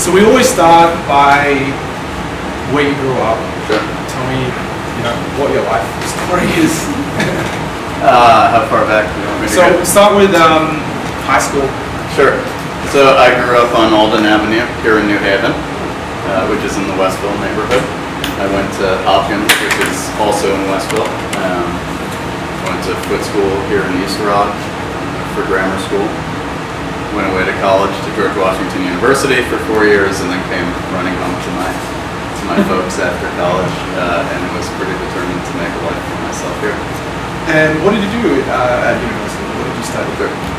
So we always start by where you grew up. Sure. Tell me, you know, what your life story is. Uh, how far back do you want me to So start with um, high school. Sure. So I grew up on Alden Avenue here in New Haven, uh, which is in the Westville neighborhood. I went to Hopkins, which is also in Westville. Um, went to Foote School here in East Rock for grammar school. Went away to college to George Washington University for four years, and then came running home to my to my folks after college, uh, and was pretty determined to make a life for myself here. And what did you do uh, at university? What did you study?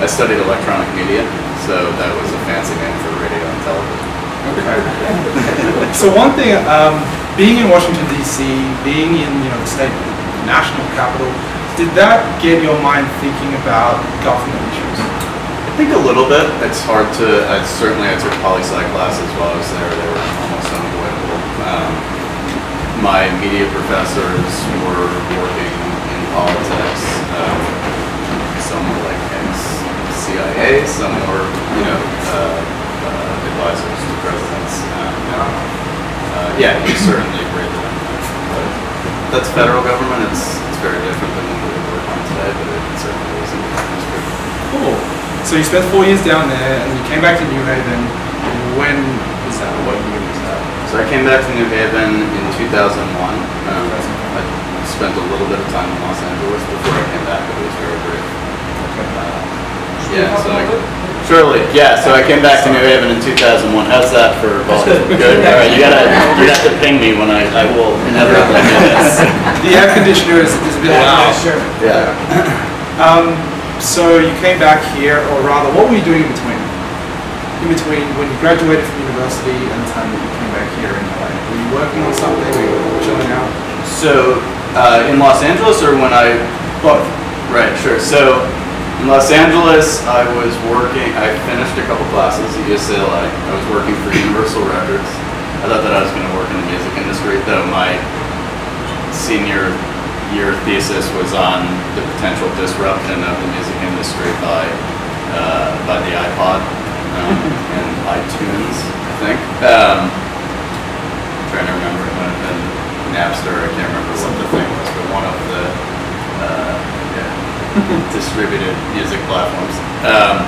I studied electronic media, so that was a fancy name for radio and television. Okay. so one thing, um, being in Washington D.C., being in you know the state national capital, did that get your mind thinking about government issues? Think a little bit. It's hard to. I certainly, I took poli sci classes while I was there. They were almost unavoidable. Um, my media professors were working in politics. Um, some were like ex-CIA. Some were, you know, uh, uh, advisors to presidents. Um, uh, yeah, he certainly greatly influenced. But that's federal government. It's it's very different than what we work on today, but it certainly is. Cool. So you spent four years down there, and you came back to New Haven. When was that? What year was that? So I came back to New Haven in 2001. Um, I spent a little bit of time in Los Angeles before I came back, but it was very brief. Uh, yeah, so I, surely, yeah. So I came back to New Haven in 2001. How's that for volume? Good. All right, you gotta you have to ping me when I I will inevitably do this. The air conditioner is, is a bit loud. Yeah. Um, so you came back here, or rather, what were you doing in between? In between when you graduated from university and the time that you came back here in LA? Were you working on something? Were you chilling out? So uh, in Los Angeles, or when I Both. Right, sure. So in Los Angeles, I was working, I finished a couple classes at UCLA. I was working for Universal Records. I thought that I was going to work in the music industry, though my senior year thesis was on the potential disruption of the music industry by, uh, by the iPod um, and iTunes, I think. Um, trying to remember, it might have been Napster, I can't remember what the thing was, but one of the uh, yeah, distributed music platforms. Um,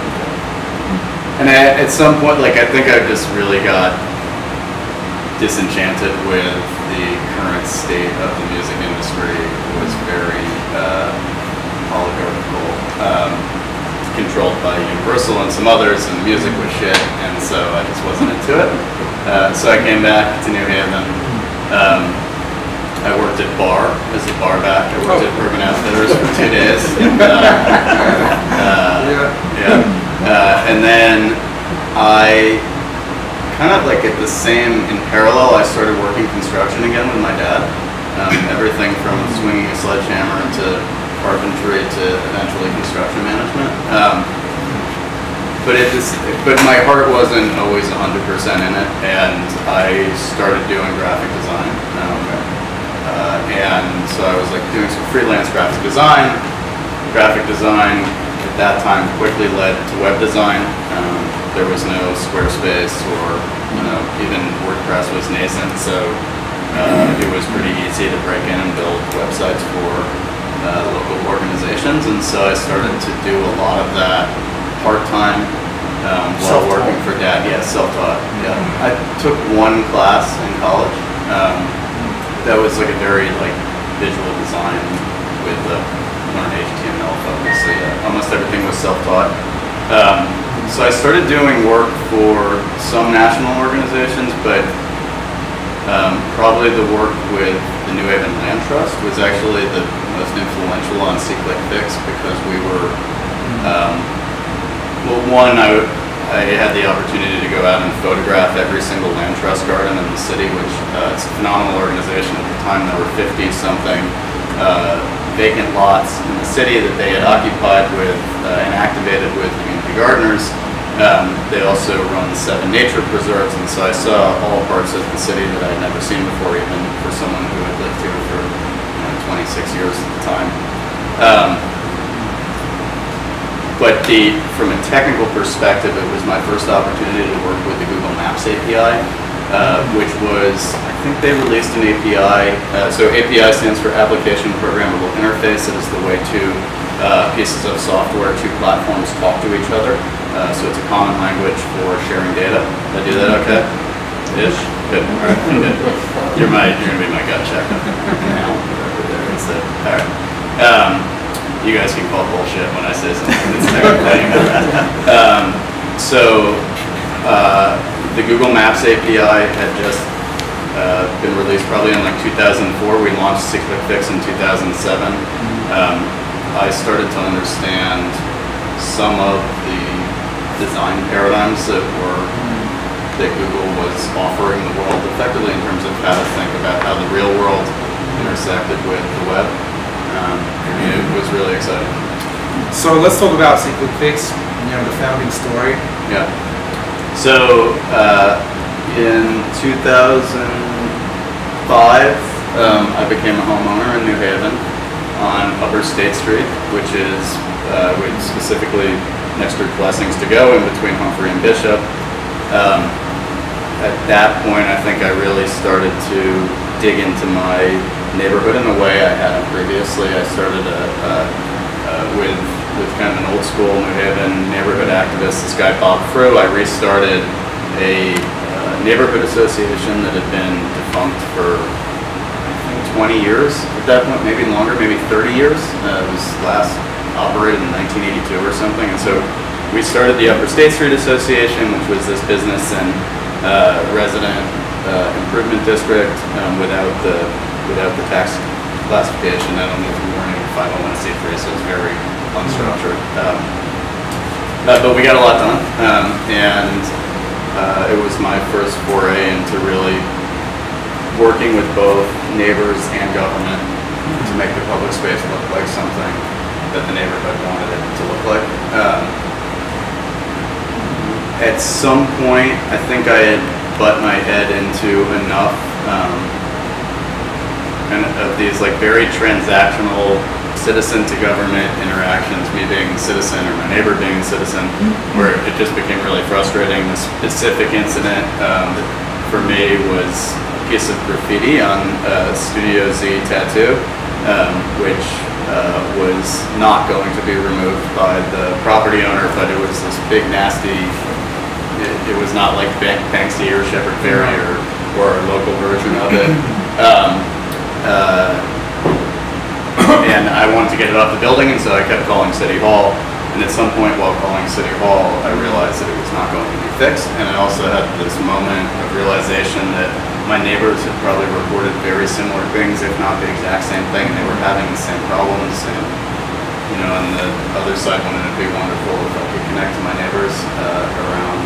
and I, at some point, like I think I just really got disenchanted with the current state of the music industry. Was very uh, oligarchical, um, controlled by Universal and some others, and the music was shit, and so I just wasn't into it. Uh, so I came back to New Haven. Um, I worked at Bar as a bar back. I worked at Urban Outfitters for two days. Uh, uh, yeah. Uh, and then I kind of like at the same, in parallel, I started working construction again with my dad. Um, everything from swinging a sledgehammer to carpentry to eventually construction management. Um, but it just, but my heart wasn't always 100% in it, and I started doing graphic design. Um, uh, and so I was like doing some freelance graphic design. Graphic design at that time quickly led to web design. Um, there was no Squarespace or you know even WordPress was nascent, so uh, it was pretty easy to break in and build websites for uh, local organizations. And so I started to do a lot of that part time um, while working for dad. Yeah, self taught. Yeah, I took one class in college. Um, that was like a very like visual design with the learn HTML focus. So yeah, almost everything was self-taught. Um, so I started doing work for some national organizations, but um, probably the work with the New Haven Land Trust was actually the most influential on SeeClickFix because we were, um, well, one, I, I had the opportunity to go out and photograph every single land trust garden in the city, which uh, it's a phenomenal organization. At the time, there were 50 something uh, vacant lots in the city that they had occupied with uh, and activated with community gardeners. Um, they also run seven nature preserves, and so I saw all parts of the city that I'd never seen before, even for someone who had lived here for you know, 26 years at the time. Um, but the, from a technical perspective, it was my first opportunity to work with the Google Maps API, uh, which was, I think they released an API. Uh, so API stands for Application Programmable Interface. It is the way two uh, pieces of software, two platforms talk to each other. Uh, so it's a common language for sharing data. Did I do that okay? Ish? Good. All right. Good. You're my, you're gonna be my gut check. All right. Um, you guys can call bullshit when I say something that's um, So, uh, the Google Maps API had just uh, been released probably in like 2004. We launched Six Fix in 2007. Um, I started to understand some of the design paradigms that were that Google was offering the world effectively in terms of how to think about how the real world intersected with the web. Um, it was really exciting. So let's talk about SQL Fix, you know, the founding story. Yeah. So uh, in 2005, um, I became a homeowner in New Haven on Upper State Street, which is uh, which specifically next to Blessings to Go in between Humphrey and Bishop. Um, at that point, I think I really started to dig into my neighborhood in the way I hadn't previously. I started a, a, a, with with kind of an old school New Haven neighborhood activist, this guy Bob Frew. I restarted a uh, neighborhood association that had been defunct for I think 20 years at that point, maybe longer, maybe 30 years. Uh, it was last operated in 1982 or something, and so we started the Upper State Street Association, which was this business and uh, resident uh, improvement district um, without the without the tax classification. I don't know if we weren't 501c3, so it's very unstructured. Um, uh, but we got a lot done, um, and uh, it was my first foray into really working with both neighbors and government to make the public space look like something that the neighborhood wanted it to look like. Um, at some point, I think I had butt my head into enough um, kind of these like very transactional citizen to government interactions, me being a citizen or my neighbor being a citizen, where it just became really frustrating. The specific incident um, for me was a piece of graffiti on uh, Studio Z tattoo, um, which uh, was not going to be removed by the property owner, but it was this big nasty. It, it was not like Bank- Banksy or Shepard Fairey or, or a local version of it. Um, uh, and I wanted to get it off the building, and so I kept calling City Hall. And at some point while calling City Hall, I realized that it was not going to be fixed. And I also had this moment of realization that my neighbors had probably reported very similar things, if not the exact same thing, and they were having the same problems. And, you know, on the other side, wouldn't it be wonderful if I could connect to my neighbors uh, around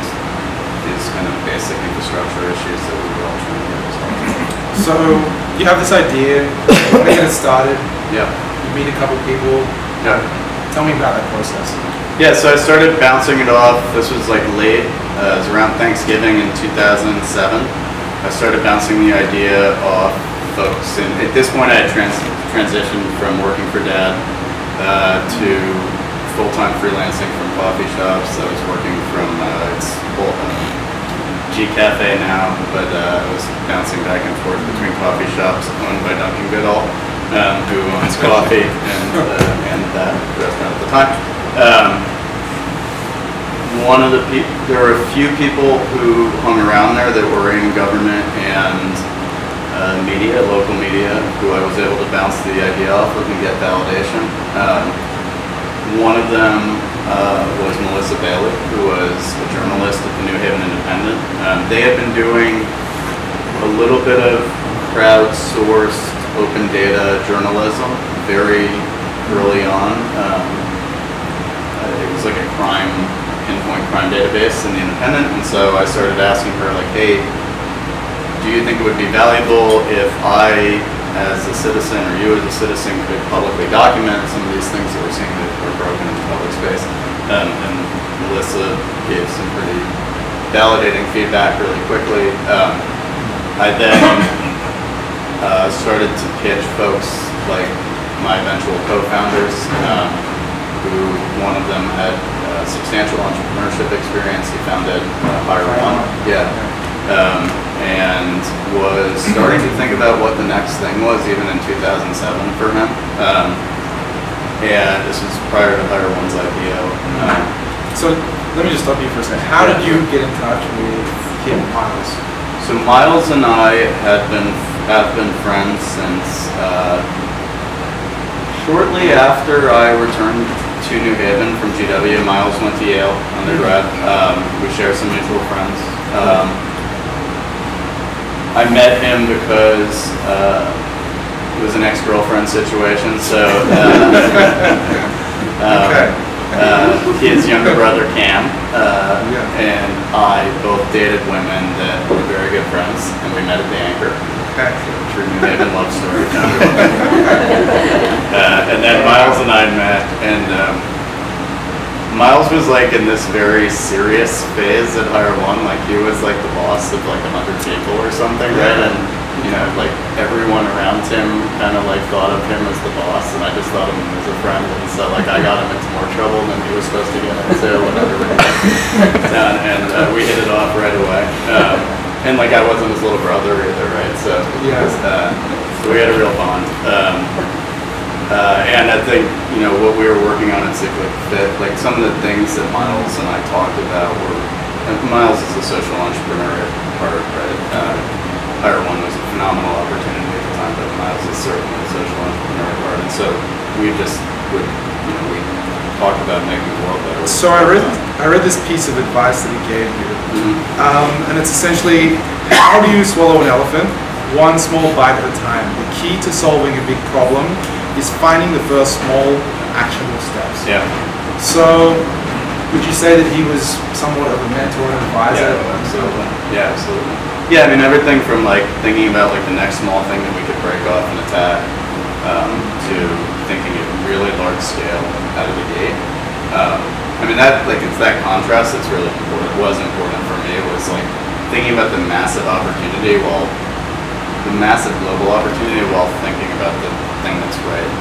these kind of basic infrastructure issues that we were all trying to get resolved? So you have this idea, you get it started, Yeah. you meet a couple people. Yeah. Tell me about that process. Yeah, so I started bouncing it off. This was like late, uh, it was around Thanksgiving in 2007. I started bouncing the idea off folks, and at this point I had trans- transitioned from working for dad uh, to full-time freelancing from coffee shops. I was working from, uh, it's uh, G Cafe now, but uh, I was bouncing back and forth between coffee shops owned by Duncan Goodall, um, who owns coffee and, uh, and that restaurant at the time. Um, one of the people, there were a few people who hung around there that were in government and uh, media, local media, who I was able to bounce the idea off of and get validation. Um, one of them uh, was Melissa Bailey, who was a journalist at the New Haven Independent. Um, they had been doing a little bit of crowdsourced open data journalism very early on. Um, uh, it was like a crime pinpoint crime database in the Independent, and so I started asking her like, hey, do you think it would be valuable if I, as a citizen, or you as a citizen, could publicly document some of these things that we're seeing that are broken in the public space? Um, and Melissa gave some pretty validating feedback really quickly. Um, I then uh, started to pitch folks like my eventual co-founders, um, who one of them had uh, substantial entrepreneurship experience. He founded uh, Higher One. Yeah. um, and was starting to think about what the next thing was, even in 2007 for him. Um, and this was prior to Higher One's IPO. Um, So let me just stop you for a second. How did you get in touch with him, Miles? So Miles and I had been have been friends since uh, shortly after I returned to New Haven from GW. Miles went to Yale undergrad. Um, we share some mutual friends. Um, I met him because uh, it was an ex-girlfriend situation. So uh, um, Okay. uh, his younger brother Cam uh, Yeah. and I both dated women that were very good friends, and we met at the Anchor. Okay. Haven love story. uh, and then Miles and I met, and um, Miles was like in this very serious phase at Higher One. Like he was like the boss of like a hundred people or something, right? And you know, like everyone around him kind of like thought of him as the boss, and I just thought of him as a friend. And so like I got him into more trouble than he was supposed to get into when everybody down, and uh, we hit it off right away. Um, and like I wasn't his little brother either, right? So Yeah. uh, so we had a real bond. Um, uh, and I think, you know, what we were working on at Cyclic Fit, like some of the things that Miles and I talked about were, and Miles is a social entrepreneur at heart, right? Uh, Higher One was a phenomenal opportunity at the time, but Miles is certainly a social entrepreneur at heart. And so we just would, you know, we talked about making the world better. So I read I read this piece of advice that he gave you, Mhm. um, and it's essentially how do you swallow an elephant? One small bite at a time. The key to solving a big problem is finding the first small actionable steps. Yeah. So, would you say that he was somewhat of a mentor and advisor? Yeah, absolutely. Yeah, absolutely. Yeah, I mean everything from like thinking about like the next small thing that we could break off and attack, um, to thinking at really large scale out of the Um, I mean that like it's that contrast that's really important. Was important for me was like thinking about the massive opportunity while the massive global opportunity while thinking about the thing that's right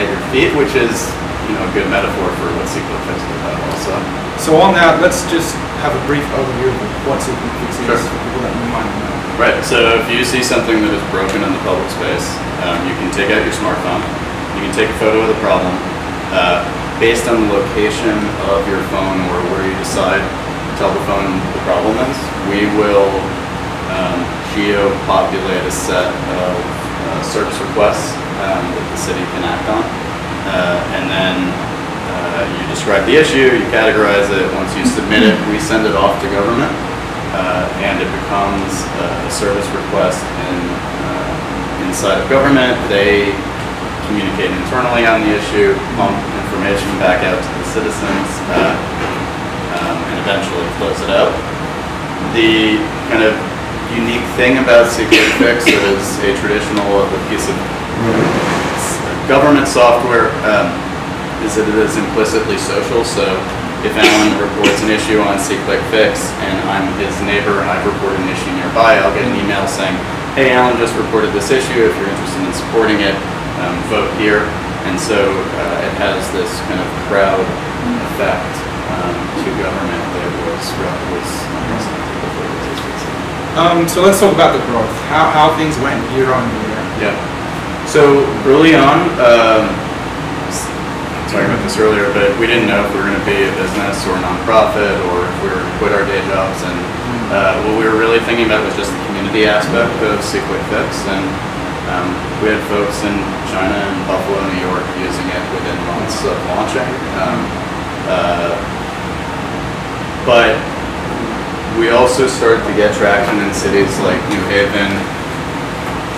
at your feet, which is you know a good metaphor for what Secret Fix is about also. So on that, let's just have a brief overview of what Secret Fix is Sure. for people that might know. Right. So if you see something that is broken in the public space, um, you can take out your smartphone. You can take a photo of the problem. Uh, based on the location of your phone or where you decide to tell the phone the problem is, we will um, geo-populate a set of uh, service requests um, that the city can act on. Uh, and then uh, you describe the issue, you categorize it. Once you submit it, we send it off to government uh, and it becomes uh, a service request in, uh, inside of government. They communicate internally on the issue, pump information back out to the citizens, uh, um, and eventually close it out. The kind of unique thing about Secret Fix is a traditional piece of government software um, is that it is implicitly social. So if Alan reports an issue on C-Click Fix and I'm his neighbor and I've reported an issue nearby, I'll get an email saying, hey, Alan just reported this issue. If you're interested in supporting it, um, vote here. And so uh, it has this kind of crowd effect um, to government that was, was unprecedented before. Um, so let's talk about the growth. How, how things went year on year. Yeah. So early on, um, talking about this earlier, but we didn't know if we were going to be a business or a nonprofit or if we were going to quit our day jobs. And uh, what we were really thinking about was just the community aspect of SeeClickFix. And um, we had folks in China and Buffalo, New York using it within months of launching. Um, uh, but we also started to get traction in cities like New Haven,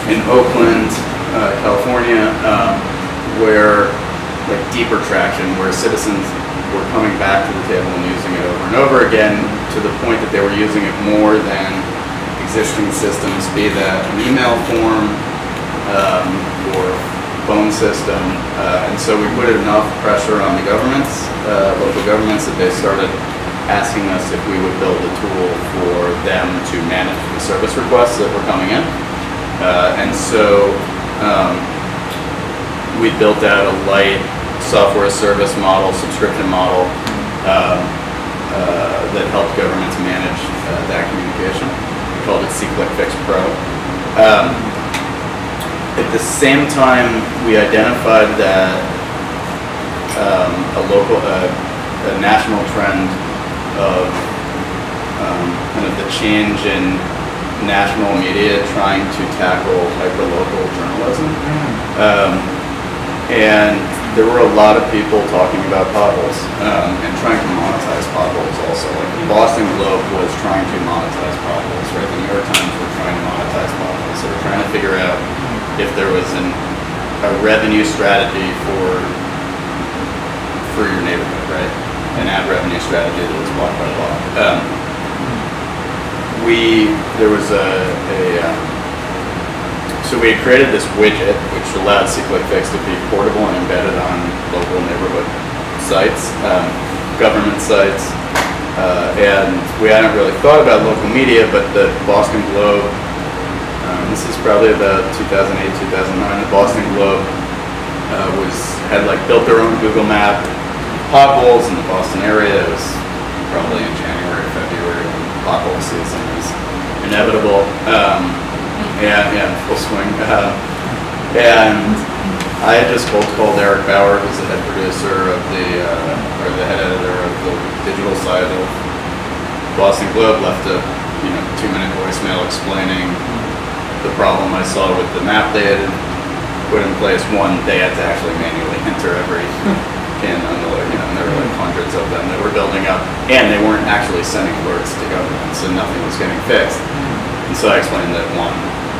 in Oakland, uh, California, um, where like deeper traction, where citizens were coming back to the table and using it over and over again to the point that they were using it more than existing systems, be that an email form um, or phone system. Uh, and so we put enough pressure on the governments, uh, local governments, that they started asking us if we would build a tool for them to manage the service requests that were coming in. Uh, and so um, we built out a light software service model, subscription model um, uh, that helped governments manage uh, that communication. We called it C-Click Fix Pro. Um, at the same time, we identified that um, a local, uh, a national trend of um, kind of the change in national media trying to tackle hyperlocal journalism. Um, and there were a lot of people talking about potholes um, and trying to monetize potholes also. Like the Boston Globe was trying to monetize potholes, right? The New York Times were trying to monetize potholes. So we're trying to figure out if there was an, a revenue strategy for for your neighborhood, right? An ad revenue strategy that was block by block. Um, we there was a, a um, so we had created this widget which allowed SeeClick to be portable and embedded on local neighborhood sites, um, government sites, uh, and we hadn't really thought about local media, but the Boston Globe, um, this is probably about 2008, 2009, the Boston Globe uh, was had like built their own Google map, potholes in the Boston area. It was probably in January, February, when pothole season is inevitable. Um, yeah, yeah, full swing. Uh, and I had just cold called Eric Bauer, who's the head producer of the, uh, or the head editor of the digital side of Boston Globe, left a you know two minute voicemail explaining the problem I saw with the map they had put in place. One, they had to actually manually enter every pin on the, you know, and there were like hundreds of them that were building up, and they weren't actually sending alerts to government, so nothing was getting fixed. And so I explained that one,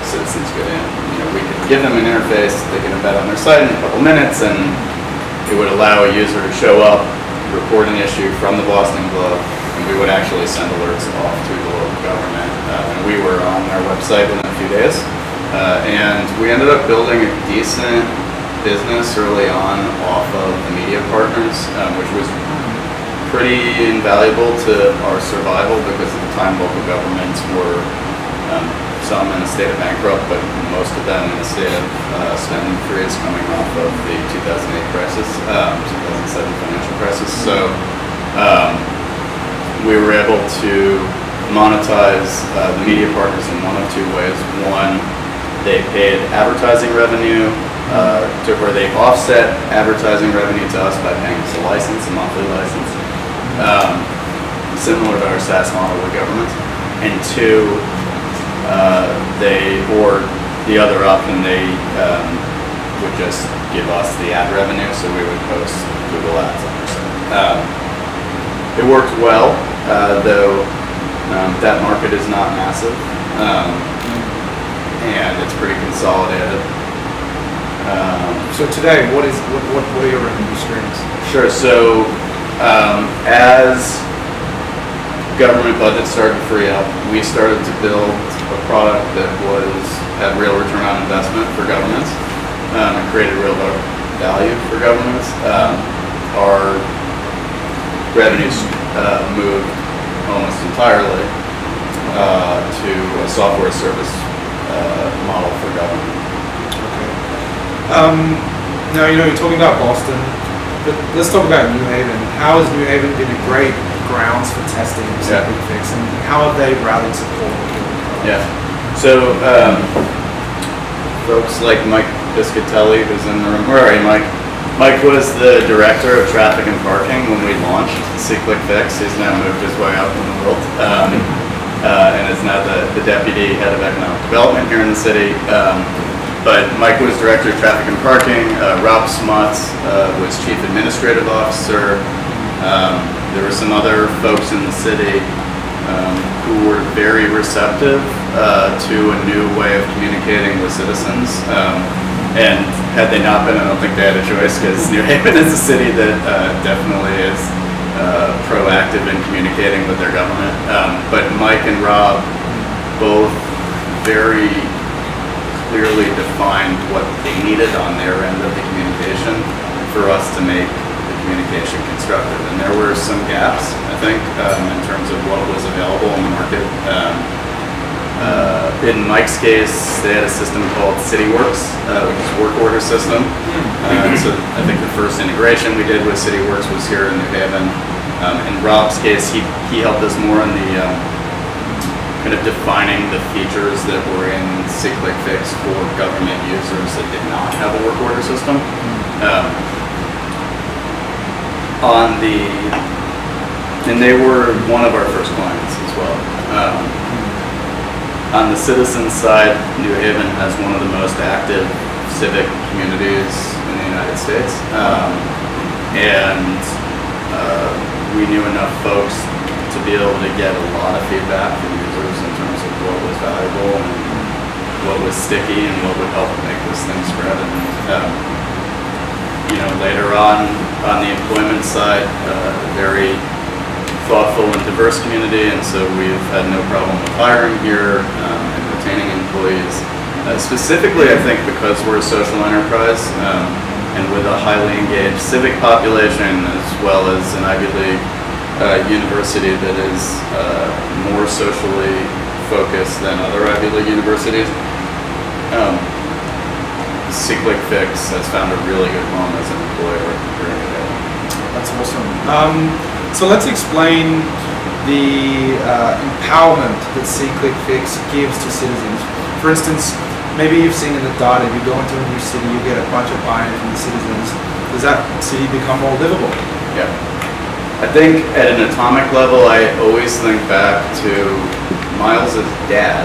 citizens get in, you know, we could give them an interface, they can embed on their site in a couple minutes, and it would allow a user to show up, report an issue from the Boston Globe, and we would actually send alerts off to the local government. Uh, and we were on their website a few days. Uh, and we ended up building a decent business early on off of the media partners, um, which was pretty invaluable to our survival because at the time local governments were um, some in a state of bankrupt, but most of them in a state of uh, spending freeze coming off of the 2008 crisis, um, 2007 financial crisis. So um, we were able to monetize uh, the media partners in one of two ways. One, they paid advertising revenue, uh, to where they offset advertising revenue to us by paying us a license, a monthly license, um, similar to our SaaS model with governments. And two, uh, they, or the other option, they um, would just give us the ad revenue, so we would post Google ads on our site. Um, it worked well, uh, though um, that market is not massive, um, and it's pretty consolidated. Um, So today, what is what, what, what are your revenue streams? Sure. So, um, as government budgets started to free up, we started to build a product that was had real return on investment for governments um, and created real value for governments. Um, our revenues uh, moved almost entirely uh, to a software service uh, model for government. Okay. Um, now you know you're talking about Boston, but let's talk about New Haven. How has New Haven been a great grounds for testing Yeah. Fix, and how have they rallied support? Yeah. So, um, folks like Mike Piscitelli, who's in the room, where are you, Mike? Mike was the director of traffic and parking when we launched SeeClickFix. He's now moved his way up in the world, um, uh, and is now the, the deputy head of economic development here in the city. Um, but Mike was director of traffic and parking. Uh, Rob Smuts uh, was chief administrative officer. Um, there were some other folks in the city um, who were very receptive uh, to a new way of communicating with citizens. And had they not been, I don't think they had a choice because New Haven is a city that uh, definitely is uh, proactive in communicating with their government. Um, but Mike and Rob both very clearly defined what they needed on their end of the communication for us to make the communication constructive. And there were some gaps, I think, um, in terms of what was available in the market. Um, uh, in Mike's case, they had a system called CityWorks, uh, which is a work order system. Uh, so I think the first integration we did with CityWorks was here in New Haven. Um, in Rob's case, he, he helped us more on the um, kind of defining the features that were in SeeClick Fix for government users that did not have a work order system. Um, on the, and they were one of our first clients as well. On the citizen side, New Haven has one of the most active civic communities in the United States. Um, and uh, we knew enough folks to be able to get a lot of feedback from users in terms of what was valuable and what was sticky and what would help make this thing spread. And um, you know, later on on the employment side, uh, very thoughtful and diverse community, and so we've had no problem with hiring here um, and retaining employees. Uh, specifically, I think because we're a social enterprise um, and with a highly engaged civic population as well as an Ivy League uh, university that is uh, more socially focused than other Ivy League universities. Um, SeeClick Fix has found a really good home as an employer. That's awesome. Um, so let's explain the uh, empowerment that SeeClick Fix gives to citizens. For instance, maybe you've seen in the data, you go into a new city, you get a bunch of buy-in from the citizens. Does that city become more livable? Yeah. I think at an atomic level, I always think back to Miles' dad,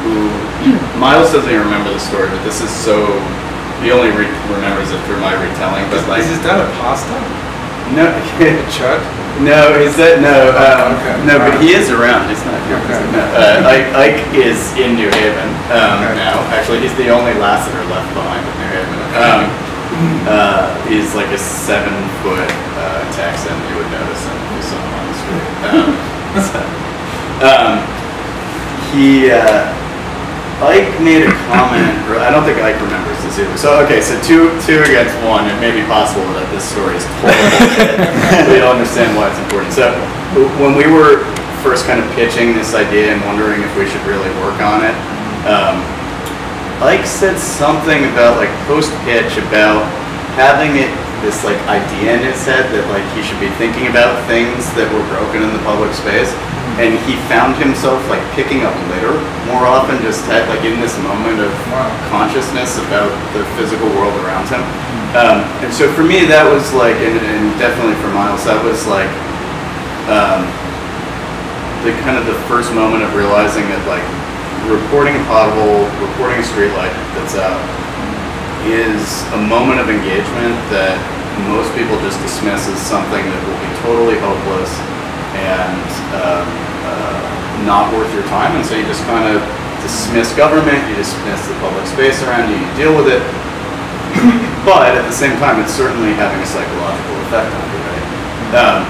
who Miles doesn't even remember the story, but this is so he only re- remembers it through my retelling. But Is, like, is his dad a pastor? No, Chuck? no, is that no, um, Okay. no, but he is around. He's not here. Okay. No, uh, Ike, Ike is in New Haven um, Okay. now. Actually, he's the only Lasater left behind in New Haven. Um, uh, he's like a seven foot uh, Texan. You would notice him if you saw him on the street. Um, so, um, he. Uh, Ike made a comment, I don't think Ike remembers this either. So okay, so two two against one. It may be possible that this story is bullshit. we don't understand why it's important. So when we were first kind of pitching this idea and wondering if we should really work on it, um, Ike said something about like post pitch about having it this like idea in his head that like he should be thinking about things that were broken in the public space and he found himself like picking up litter more often just at, like in this moment of Wow. consciousness about the physical world around him um, and so for me that was like and, and definitely for miles that was like um, the kind of the first moment of realizing that like reporting a pothole reporting a streetlight that's out is a moment of engagement that most people just dismiss as something that will be totally hopeless and um, uh, not worth your time. And so you just kind of dismiss government, you dismiss the public space around you, you deal with it. but at the same time, it's certainly having a psychological effect on you, right? Um,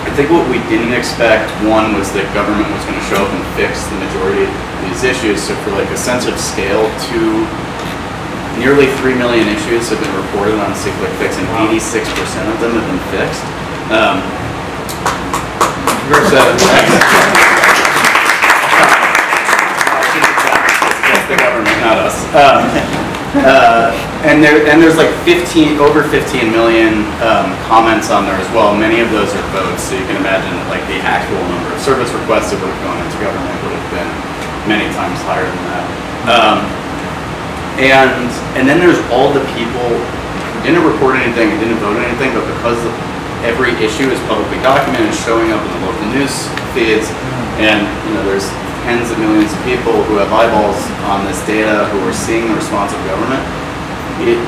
I think what we didn't expect, one, was that government was going to show up and fix the majority of these issues. So for like a sense of scale, two, nearly 3 million issues have been reported on SeeClick Fix and 86% of them have been fixed. Um, so, That's the government, not us. Uh, and there, and there's like 15, over 15 million um, comments on there as well. Many of those are votes, so you can imagine like the actual number of service requests that would have gone into government would have been many times higher than that. Um, and and then there's all the people who didn't report anything didn't vote anything, but because the, every issue is publicly documented, showing up in the local news feeds, and you know there's tens of millions of people who have eyeballs on this data who are seeing the response of government. It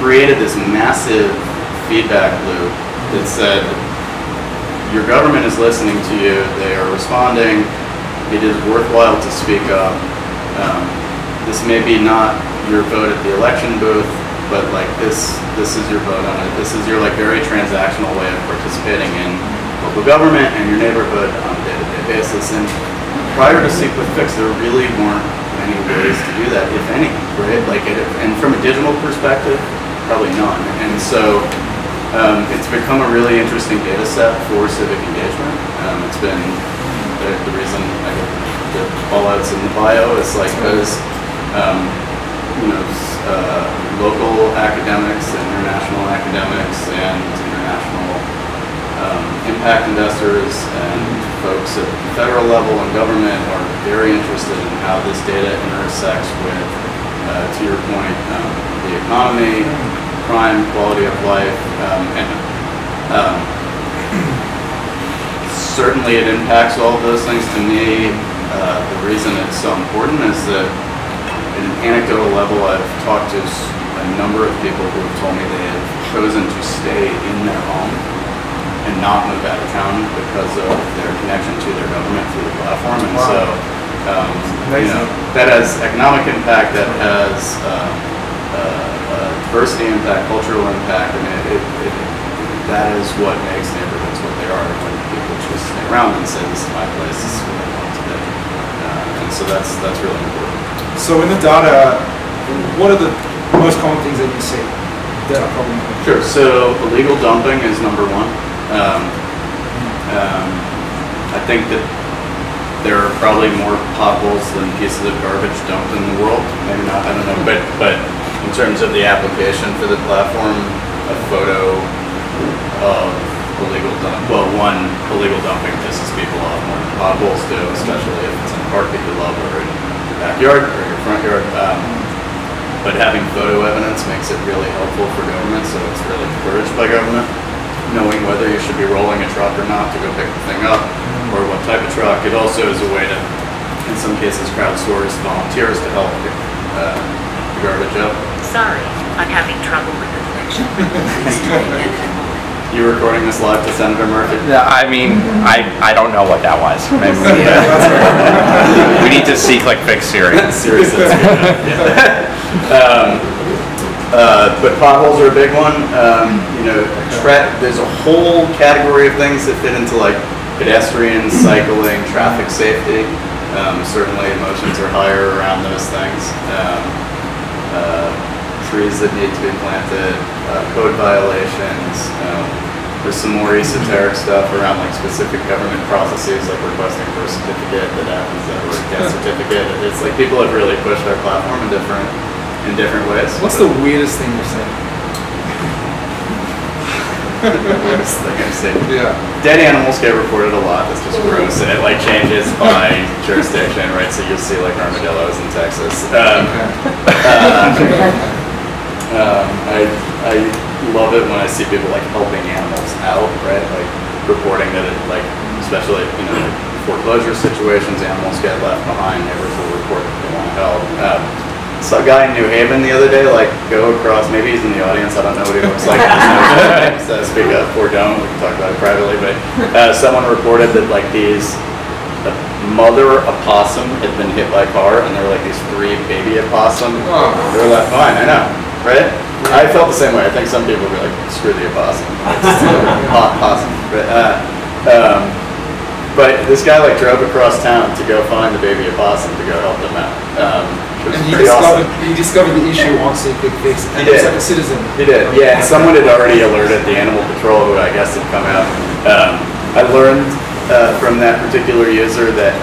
created this massive feedback loop that said your government is listening to you, they are responding, it is worthwhile to speak up. Um, this may be not your vote at the election booth, but like this, this is your vote on it. This is your like very transactional way of participating in local government and your neighborhood on a day-to-day basis. And prior to SeeClick Fix, there really weren't many ways to do that, if any, right? Like, it, and from a digital perspective, probably none. And so um, it's become a really interesting data set for civic engagement. Um, it's been the, the reason I get the callouts in the bio is like because um, you know uh, local academics and international academics and international um, impact investors and folks at the federal level and government are very interested in how this data intersects with, uh, to your point, um, the economy, crime, quality of life, um, and um, certainly it impacts all of those things. To me, uh, the reason it's so important is that at an anecdotal level, I've talked to a number of people who have told me they have chosen to stay in their home and not move out of town because of their connection to their government through the platform. And Wow. so, um, you know, that has economic impact, that has uh, uh, uh, diversity impact, cultural impact, and it, it, it, that is what makes neighborhoods what they are when people choose to stay around and say, this is my place, this is where I want to be. Uh, and so that's, that's really important. So in the data, what are the most common things that you see that are problematic? Sure. So illegal dumping is number one. Um, um, I think that there are probably more potholes than pieces of garbage dumped in the world. Maybe not. I don't know. But but in terms of the application for the platform, a photo of illegal dump. Well, one illegal dumping pisses people off more than potholes do, especially if it's in a park that you love or in backyard or your front yard. Um, but having photo evidence makes it really helpful for government, so it's really encouraged by government. Knowing whether you should be rolling a truck or not to go pick the thing up, or what type of truck. It also is a way to, in some cases, crowdsource volunteers to help pick uh, the garbage up. Sorry, I'm having trouble with the connection. You recording this live to Senator Murphy? Yeah, I mean, I, I don't know what that was. Maybe we need to- We need to see Click Fix Siri. Seriously, that's good. Um, uh, but potholes are a big one. Um, you know, tra- there's a whole category of things that fit into like pedestrian, cycling, traffic safety. Um, certainly, emotions are higher around those things. Um, uh, trees that need to be planted, uh, code violations. Um, there's some more esoteric stuff around like specific government processes, like requesting for a certificate that happens at a death certificate. It's like people have really pushed our platform in different in different ways. What's the weirdest thing you've seen? weirdest thing I've seen? Yeah. Dead animals get reported a lot. That's just gross, and it like changes by jurisdiction, right? So you'll see like armadillos in Texas. Um, Okay. uh, um, I, I love it when I see people like helping animals out, right? Like reporting that it, like, especially, you know, like foreclosure situations, animals get left behind, neighbors will report that they want help. Um, saw a guy in New Haven the other day, like, go across, maybe he's in the audience, I don't know what he looks like. so speak up or don't, we can talk about it privately, but, uh, someone reported that like these, the mother opossum had been hit by a car and there were like these three baby opossum. Oh. They were left behind, I know, right? I felt the same way. I think some people were like, screw the opossum. Hot possum. But, uh, um, but this guy like drove across town to go find the baby opossum to go help them out. Um, And he discovered, awesome. he discovered the issue once he could fix it. And He was did. like a citizen. He did, yeah. And someone had already alerted the animal patrol, who I guess had come out. Um, I learned uh, from that particular user that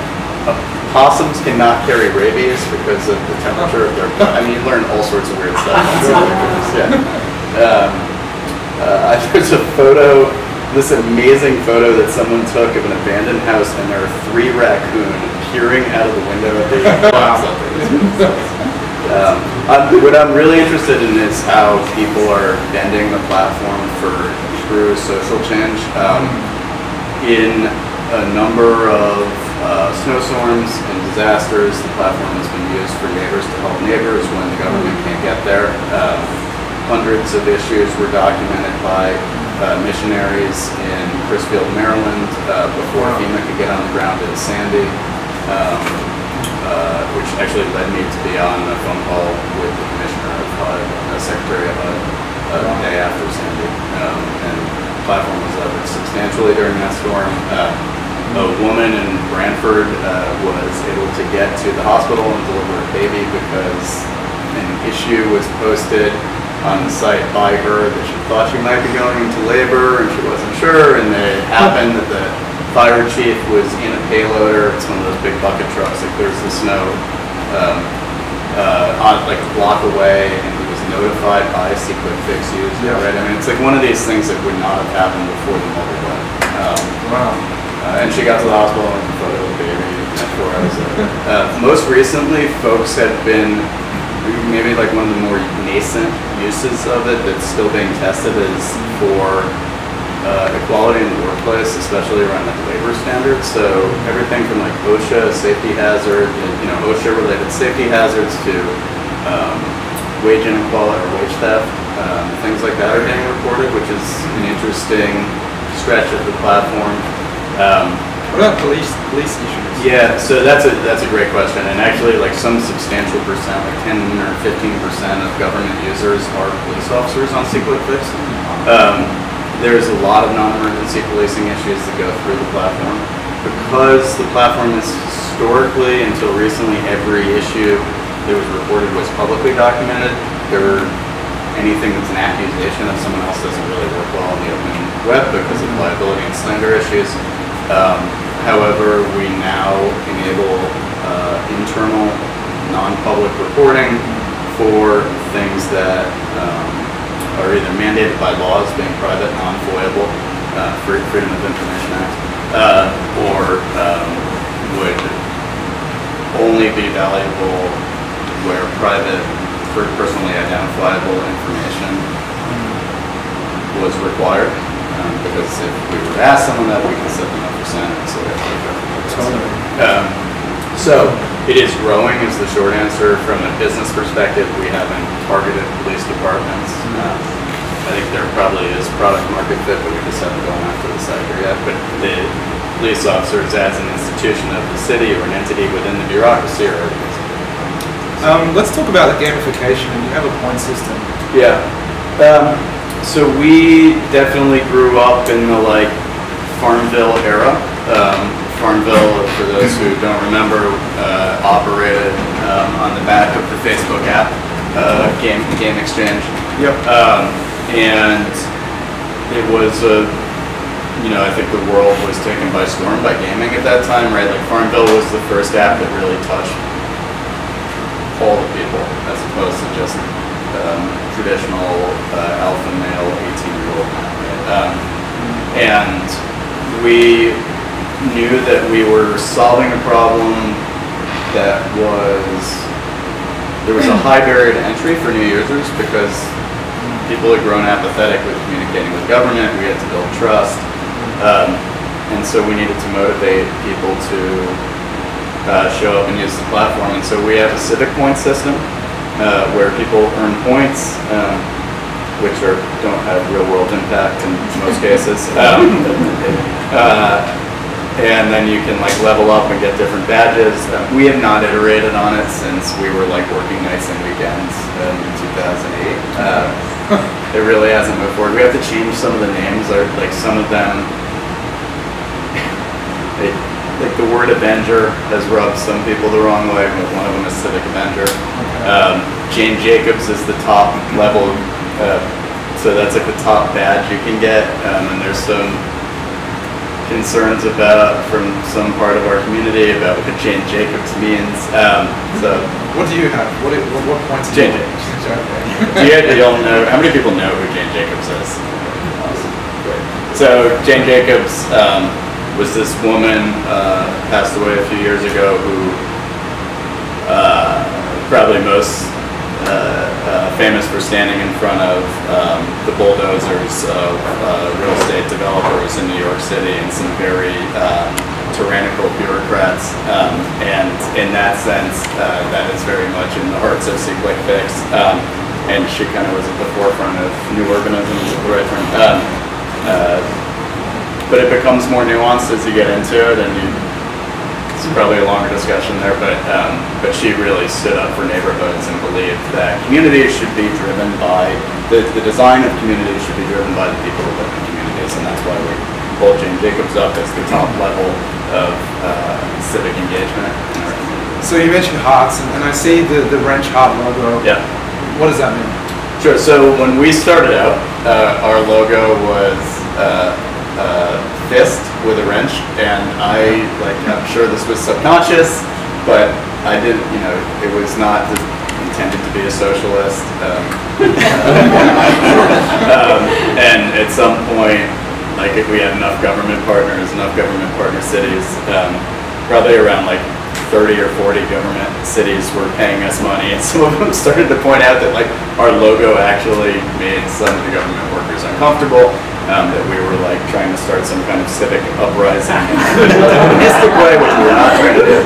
opossums cannot carry rabies because of the temperature of their. I mean, you learn all sorts of Yeah. Um, uh, there's a photo, this amazing photo that someone took of an abandoned house, and there are three raccoon peering out of the window of the house. Um, I'm, what I'm really interested in is how people are bending the platform for true social change. Um, in a number of uh, snowstorms and disasters, the platform has been used for neighbors to help neighbors when the government can't get there. Um, hundreds of issues were documented by uh, missionaries in Crisfield, Maryland, uh, before FEMA could get on the ground in Sandy. Um, uh, which actually led me to be on a phone call with the commissioner of HUD, uh, Secretary of HUD, uh, the day after Sandy. Um, and the platform was leveraged substantially during that storm. A woman in Branford uh, was able to get to the hospital and deliver a baby because an issue was posted on the site by her that she thought she might be going into labor and she wasn't sure. And it happened that the fire chief was in a payloader. It's one of those big bucket trucks that clears the snow um, uh, on like a block away, and he was notified by SeeClickFix user, Yeah. right? I mean, it's like one of these things that would not have happened before the mobile web. Um, Wow. Uh, and she got to the hospital and a photo of the baby four hours. Uh, most recently, folks have been maybe like one of the more nascent uses of it that's still being tested is for uh, equality in the workplace, especially around like labor standards. So everything from like OSHA safety hazard, you know, OSHA related safety hazards to um, wage inequality or wage theft, um, things like that are being reported, which is an interesting stretch of the platform. Um, What about police police issues? yeah, so that's a that's a great question, and actually, like some substantial percent, like ten or fifteen percent of government users are police officers on SeeClickFix. Um, there's a lot of non-emergency policing issues that go through the platform because the platform is historically, until recently, every issue that was reported was publicly documented. There anything that's an accusation of someone else doesn't really work well on the open web because of liability and slander issues. Um, however, we now enable uh, internal, non-public reporting for things that um, are either mandated by laws, being private, non-foiable, uh, Freedom of Information Act, uh, or um, would only be valuable where private, personally identifiable information was required. Um, because if we were to ask someone that, we can set them up for Senate, so we have to be careful. Totally. Um, so it is growing is the short answer. From a business perspective, we haven't targeted police departments. Um, I think there probably is product market fit, but we just haven't gone after the sector yet. But the police officers as an institution of the city or an entity within the bureaucracy are already. Um, let's talk about the gamification. And you have a point system. Yeah. Um, so we definitely grew up in the like Farmville era. Um, Farmville, for those who don't remember, uh, operated um, on the back of the Facebook app, uh, Game Game Exchange. Yep. Um, and it was a, you know, I think the world was taken by storm by gaming at that time, right? Like Farmville was the first app that really touched all the people, as opposed to just um, traditional uh, alpha male 18 year old man. Um, and we knew that we were solving a problem that was there was a high barrier to entry for new users because people had grown apathetic with communicating with government. We had to build trust, um, and so we needed to motivate people to uh, show up and use the platform. And so we have a civic point system uh, where people earn points, um, which are don't have real world impact in most cases. Um, uh, and then you can like level up and get different badges. Uh, we have not iterated on it since we were like working nights and weekends in 2008. Uh, it really hasn't moved forward. We have to change some of the names. Or like some of them, like the word Avenger has rubbed some people the wrong way. But one of them is Civic Avenger. Um, Jane Jacobs is the top level. Uh, so that's like the top badge you can get. Um, and there's some concerns about from some part of our community about what Jane Jacobs means. Um, so, What do you have? What, i- what, what points? do Jane Jacobs. Do you, do y'all know? How many people know who Jane Jacobs is? Awesome. Great. So Jane Jacobs um, was this woman uh, passed away a few years ago who uh, probably most uh, uh, famous for standing in front of um, the bulldozers of uh, real estate developers in New York City and some very um, tyrannical bureaucrats. Um, and in that sense, uh, that is very much in the hearts of SeeClickFix. Um, and she kind of was at the forefront of new urbanism, is the right term. But it becomes more nuanced as you get into it, and you, it's probably a longer discussion there, but um, but she really stood up for neighborhoods and believed that communities should be driven by the, the design of communities should be driven by the people who live in communities, and that's why we hold Jane Jacobs up as the top level of uh, civic engagement in our community. So you mentioned hearts, and, I see the, the wrench heart logo. Yeah. What does that mean? Sure. So when we started out, uh, our logo was uh, uh, fist with a wrench, and I like I'm sure this was subconscious, but I didn't. You know, it was not intended to be a socialist. Um, um, and at some point, like if we had enough government partners, enough government partner cities, um, probably around like 30 or 40 government cities were paying us money, and some of them started to point out that like our logo actually made some of the government workers uncomfortable. Um, that we were like trying to start some kind of civic uprising in a way, which we were not trying to do.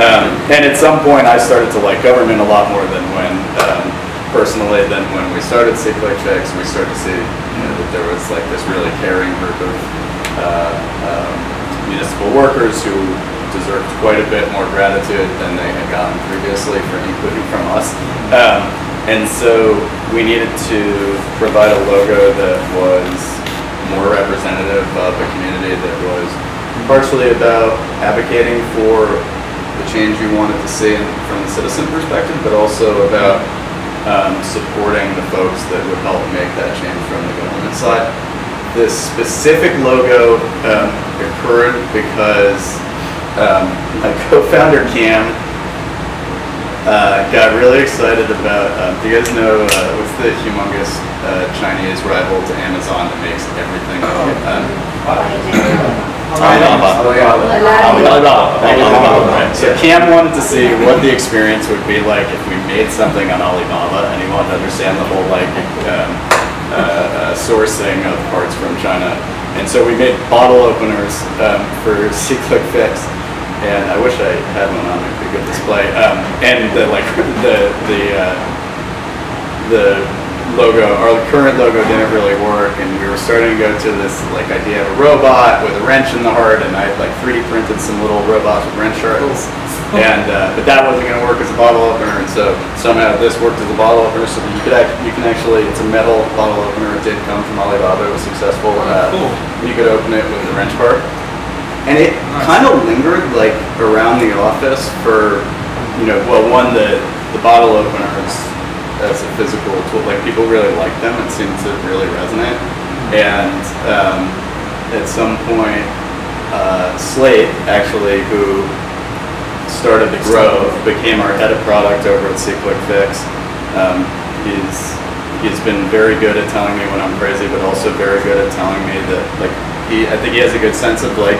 Um, and at some point, I started to like government a lot more than when, um, personally, than when we started SeeClickFix. We started to see you know, that there was like this really caring group of uh, um, municipal workers who deserved quite a bit more gratitude than they had gotten previously, for including from us. Um, and so we needed to provide a logo that was more representative of a community that was partially about advocating for the change you wanted to see from the citizen perspective, but also about um, supporting the folks that would help make that change from the government side. This specific logo um, occurred because um, my co-founder Cam uh, got really excited about. Um, do you guys know uh, what's the humongous uh, Chinese rival to Amazon that makes everything? Um, Alibaba. Alibaba. Right. So Cam wanted to see what the experience would be like if we made something on Alibaba, and he wanted to understand the whole like um, uh, uh, sourcing of parts from China. And so we made bottle openers um, for SeeClickFix, and I wish I had one on. It'd be a good display. Um, and the like the the uh, the logo, our current logo didn't really work, and we were starting to go to this like idea of a robot with a wrench in the heart, and I like 3D printed some little robots with wrench hearts. And uh, but that wasn't going to work as a bottle opener, and so somehow this worked as a bottle opener. So that you could act, you can actually it's a metal bottle opener. It did come from Alibaba. It was successful. Uh, cool. You could open it with a wrench part, and it kind of lingered like around the office for you know well one the the bottle openers as a physical tool like people really like them. It seemed to really resonate, and um, at some point. Uh, Slate, actually, who started the Grove, became our head of product over at SeeClickFix. Um, he's he's been very good at telling me when I'm crazy, but also very good at telling me that like he I think he has a good sense of like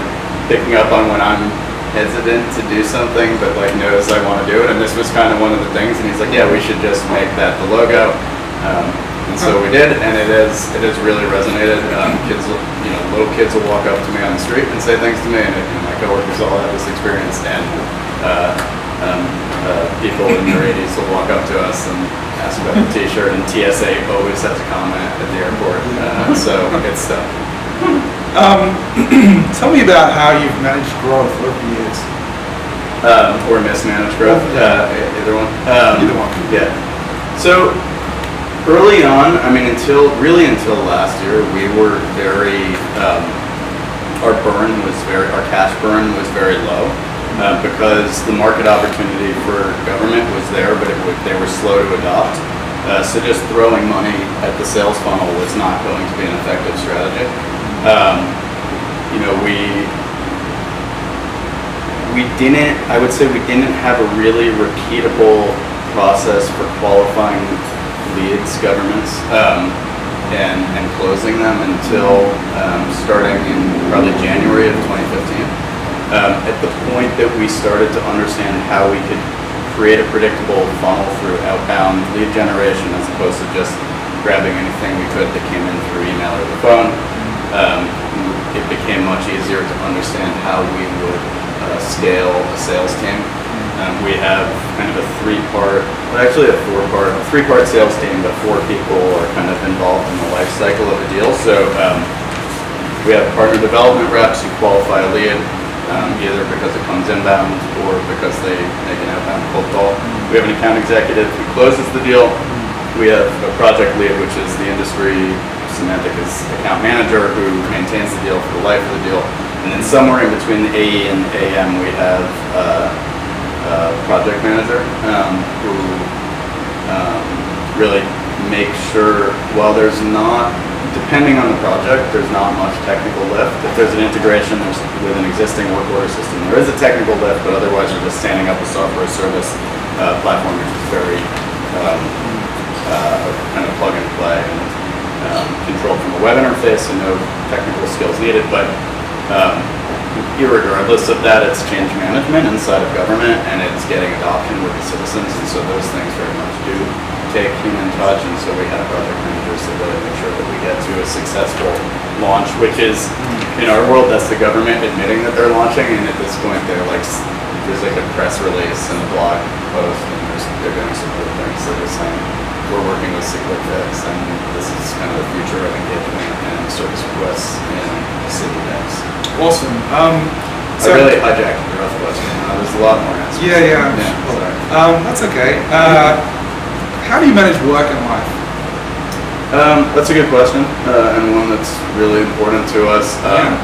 picking up on when I'm hesitant to do something, but like knows I want to do it. And this was kind of one of the things. And he's like, yeah, we should just make that the logo. Um, and so we did, and it is it has really resonated. Um, kids, will, you know, little kids will walk up to me on the street and say things to me, and, and my coworkers all have this experience. And uh, um, uh, people in their 80s will walk up to us and ask about the T-shirt, and TSA always has a comment at the airport. Uh, so it's stuff. Um, tell me about how you've managed growth over the years. um, or mismanaged growth, uh, either one. Um, Either one. Yeah. So early on, I mean, until really until last year, we were very. Um, our burn was very, our cash burn was very low uh, because the market opportunity for government was there, but it would, they were slow to adopt. Uh, so just throwing money at the sales funnel was not going to be an effective strategy. Um, you know, we we didn't, I would say we didn't have a really repeatable process for qualifying leads, governments, um, and, and closing them until um, starting in probably January of 2015. Um, at the point that we started to understand how we could create a predictable funnel through outbound lead generation as opposed to just grabbing anything we could that came in through email or the phone, um, it became much easier to understand how we would uh, scale a sales team. Um, we have kind of a three-part, well, actually a four-part, three-part sales team, but four people are kind of involved in the life cycle of a deal. So um, we have partner development reps who qualify a lead, um, either because it comes inbound or because they make an outbound cold call. We have an account executive who closes the deal. We have a project lead, which is the industry semantic is account manager who maintains the deal for the life of the deal. And then somewhere in between the AE and the AM, we have uh, a project manager um, who um, really make sure, while there's not, depending on the project, there's not much technical lift. If there's an integration there's, with an existing work order system, there is a technical lift, but otherwise you're just standing up a software service uh, platform, which is very um, uh, kind of plug and play and um, controlled from a web interface and no technical skills needed. But um, of that, it's change management inside of government and it's getting adoption with the citizens. And so those things very much do take human touch. And so we have project managers that really make sure that we get to a successful launch, which is in our world, that's the government admitting that they're launching. And at this point, they're like, there's like a press release and a blog post and they're doing some cool things. that they're saying, we're working with SeeClickFix and this is kind of the future of engagement and service requests in city decks. Awesome. Um, so, I really hijacked your other question. Uh, there's a lot more answers. Yeah, yeah. Yeah, sorry. um, that's okay. Uh, how do you manage work and life? Um, that's a good question, uh, and one that's really important to us. Um,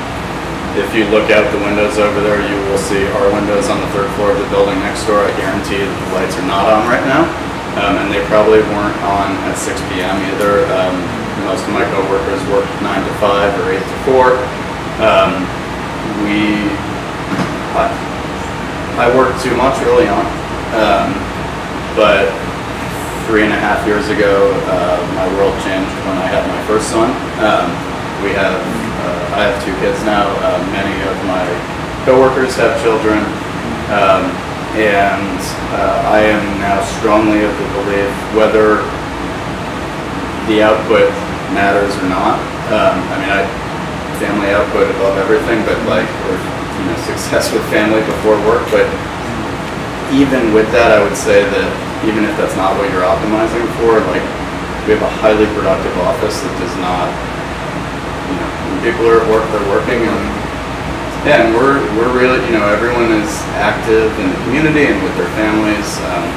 If you look out the windows over there, you will see our windows on the third floor of the building next door. I guarantee that the lights are not on right now, um, and they probably weren't on at 6 p.m. either. Um, most of my coworkers work 9 to 5 or 8 to 4. Um, we, I, I worked too much early on, um, but three and a half years ago, uh, my world changed when I had my first son. Um, we have, uh, I have two kids now. Uh, many of my coworkers have children, um, and uh, I am now strongly of the belief whether the output matters or not. Um, I mean, I family output above everything, but like, or you know, success with family before work, but even with that, I would say that even if that's not what you're optimizing for, like we have a highly productive office that does not, you know, when people are at work, they're working, and yeah, and we're we're really, you know, everyone is active in the community and with their families. Um,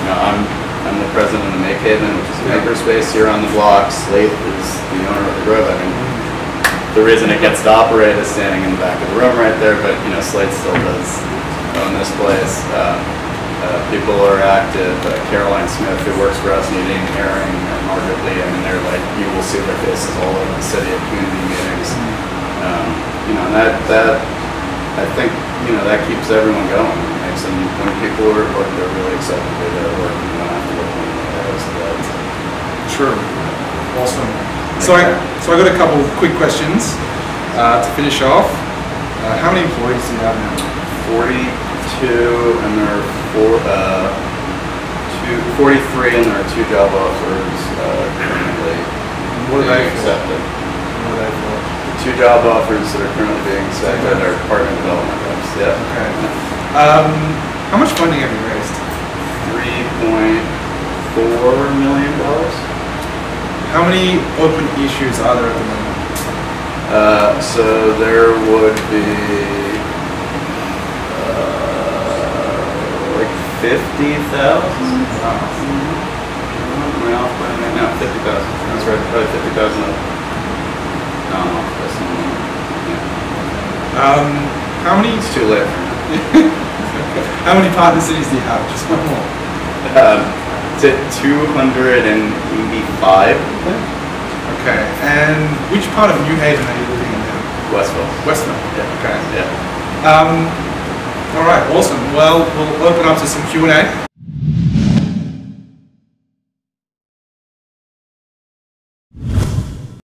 you know, I'm I'm the president of MakeHaven, which is a makerspace here on the block. Slate is the owner of the Grove. I mean, the reason it gets to operate is standing in the back of the room right there, but you know, Slate still does own this place. Um, uh, people are active. Uh, Caroline Smith, who works for us, Nadine Herring, and Margaret Lee. I mean, they're like you will see their faces all over the city at community meetings. Um, you know, that that I think you know that keeps everyone going. It makes them when people are at work, they're really excited to there at work. You don't have to work when they're so that's True. Awesome. So I, so I got a couple quick questions uh, to finish off. Uh, how many employees do you have now? 42, and there are four, uh, two, 43, and there are two job offers uh, currently What are they accepted. What are they for? Two job offers that are currently being accepted are partner development reps. Yeah. Okay. Um, how much funding have you raised? Three point four million dollars. How many open issues are there at the moment? Uh, so there would be uh, like fifty thousand. Am I off by any- No, fifty thousand. That's right, probably fifty thousand. I'm off by some. Yeah. Um, how many? It's too late. How many partner cities do you have? Just one more. Um, it's at two hundred and eighty-five. Okay. And which part of New Haven are you living in now? Westville. Westman. Yeah. Okay. Yeah. Um, all right. Awesome. Well, we'll open up to some Q and A.